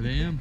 vemos.